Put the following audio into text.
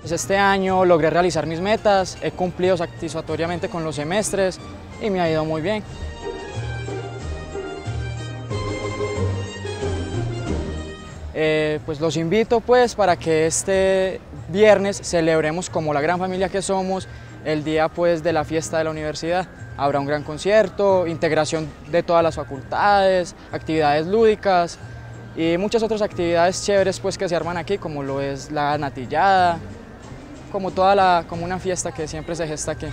Pues este año logré realizar mis metas, he cumplido satisfactoriamente con los semestres y me ha ido muy bien. Eh, pues los invito pues para que este viernes celebremos como la gran familia que somos el día pues de la fiesta de la universidad. Habrá un gran concierto, integración de todas las facultades, actividades lúdicas y muchas otras actividades chéveres pues que se arman aquí como lo es la natillada, como toda la como una fiesta que siempre se gesta aquí.